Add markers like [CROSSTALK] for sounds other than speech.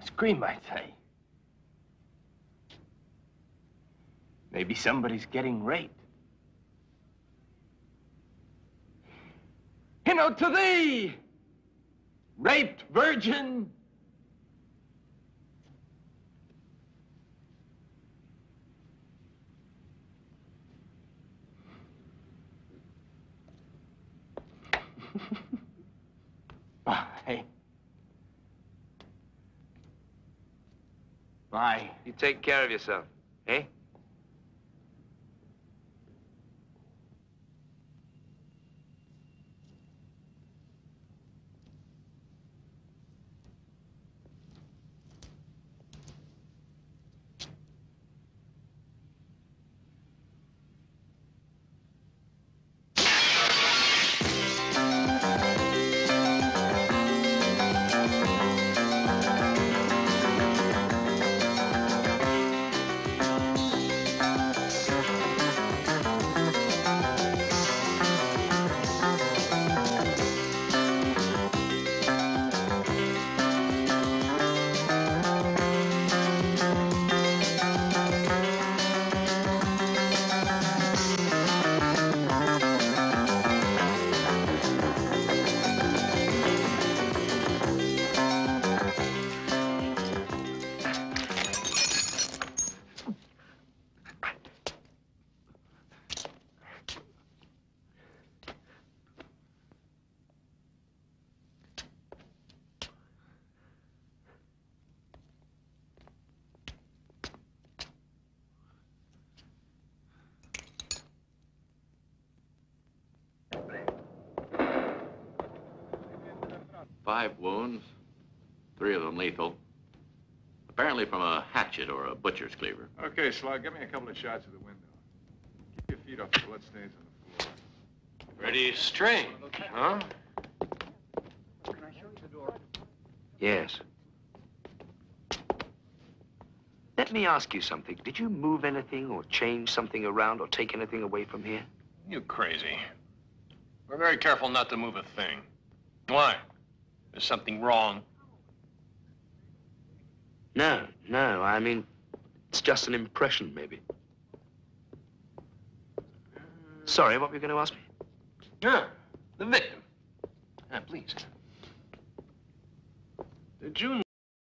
A scream, I'd say. Maybe somebody's getting raped. You know, to thee, raped virgin, [LAUGHS] Bye. Bye. You take care of yourself, eh? Five wounds, three of them lethal. Apparently from a hatchet or a butcher's cleaver. Okay, Slug, give me a couple of shots of the window. Keep your feet off the bloodstains on the floor. Pretty strange, huh? Can I show you the door? Yes. Let me ask you something. Did you move anything or change something around or take anything away from here? You crazy. We're very careful not to move a thing. Why? There's something wrong. No, no. I mean, it's just an impression, maybe. Sorry, what were you going to ask me? Yeah, the victim. Ah, please. Did you